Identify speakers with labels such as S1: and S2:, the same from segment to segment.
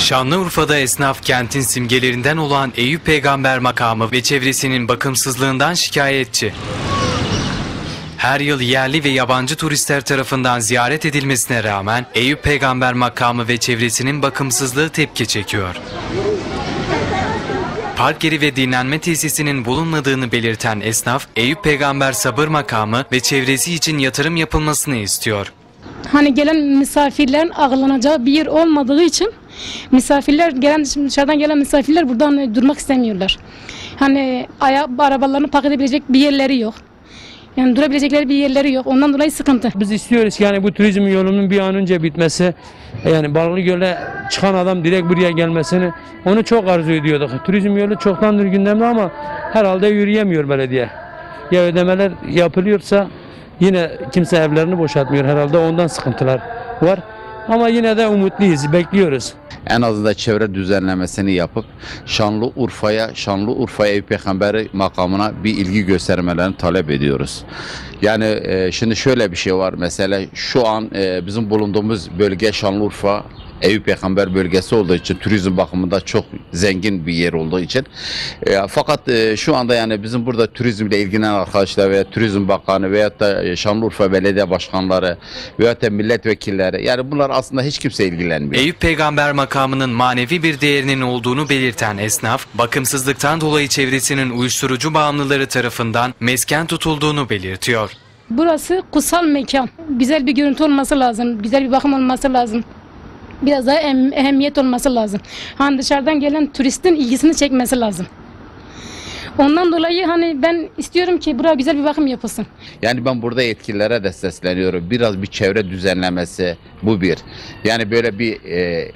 S1: Şanlıurfa'da esnaf kentin simgelerinden olan Eyüp Peygamber makamı ve çevresinin bakımsızlığından şikayetçi. Her yıl yerli ve yabancı turistler tarafından ziyaret edilmesine rağmen Eyüp Peygamber makamı ve çevresinin bakımsızlığı tepki çekiyor. Park yeri ve dinlenme tesisinin bulunmadığını belirten esnaf, Eyüp Peygamber Sabır Makamı ve çevresi için yatırım yapılmasını istiyor.
S2: Hani gelen misafirlerin ağırlanacağı bir yer olmadığı için misafirler gelen dışarıdan gelen misafirler burada hani durmak istemiyorlar. Hani aya, arabalarını park edebilecek bir yerleri yok. Yani durabilecekleri bir yerleri yok. Ondan dolayı sıkıntı.
S3: Biz istiyoruz ki yani bu turizm yolunun bir an önce bitmesi. Yani Balıklı Göl'e çıkan adam direkt buraya gelmesini onu çok arzu ediyorduk. Turizm yolu çoktandır gündemde ama herhalde yürüyemiyor belediye. Ya ödemeler yapılıyorsa yine kimse evlerini boşaltmıyor herhalde ondan sıkıntılar var. Ama yine de umutluyuz, bekliyoruz.
S4: en azından çevre düzenlemesini yapıp Şanlıurfa'ya, Şanlıurfa Eyüp Peygamberi makamına bir ilgi göstermelerini talep ediyoruz. Yani e, şimdi şöyle bir şey var mesela şu an e, bizim bulunduğumuz bölge Şanlıurfa Eyüp Peygamber bölgesi olduğu için turizm bakımında çok zengin bir yer olduğu için e, fakat e, şu anda yani bizim burada turizmle ilgilenen arkadaşlar veya Turizm Bakanı veyahut da e, Şanlıurfa Belediye Başkanları veyahut da milletvekilleri yani bunlar aslında hiç kimse ilgilenmiyor.
S1: Eyüp Peygamber makamının manevi bir değerinin olduğunu belirten esnaf, bakımsızlıktan dolayı çevresinin uyuşturucu bağımlıları tarafından mesken tutulduğunu belirtiyor.
S2: Burası kutsal mekan. Güzel bir görüntü olması lazım. Güzel bir bakım olması lazım. Biraz daha em- ehemmiyet olması lazım. Hani dışarıdan gelen turistin ilgisini çekmesi lazım. Ondan dolayı hani ben istiyorum ki buraya güzel bir bakım yapılsın.
S4: Yani ben burada yetkililere de sesleniyorum. Biraz bir çevre düzenlemesi bu bir. Yani böyle bir e,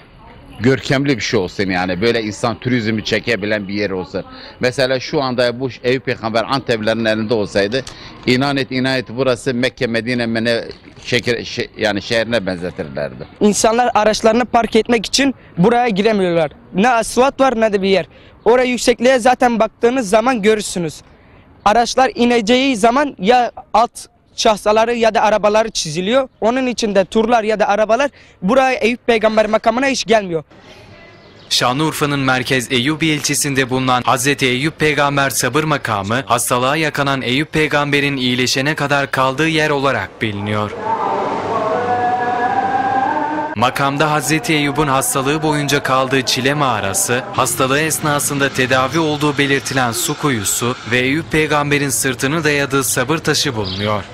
S4: görkemli bir şey olsun yani. Böyle insan turizmi çekebilen bir yer olsun. Mesela şu anda bu Eyüp Peygamber Anteplerin elinde olsaydı inan et inan et burası Mekke Medine Mene şeker, şe- yani şehrine benzetirlerdi.
S5: İnsanlar araçlarını park etmek için buraya giremiyorlar. Ne asfalt var ne de bir yer. Oraya yüksekliğe zaten baktığınız zaman görürsünüz. Araçlar ineceği zaman ya alt şahsaları ya da arabaları çiziliyor. Onun için de turlar ya da arabalar buraya Eyüp Peygamber makamına hiç gelmiyor.
S1: Şanlıurfa'nın merkez Eyyubi ilçesinde bulunan Hazreti Eyüp Peygamber Sabır Makamı, hastalığa yakanan Eyüp Peygamber'in iyileşene kadar kaldığı yer olarak biliniyor. Makamda Hazreti Eyyub'un hastalığı boyunca kaldığı çile mağarası, hastalığı esnasında tedavi olduğu belirtilen su kuyusu ve Eyüp Peygamber'in sırtını dayadığı sabır taşı bulunuyor.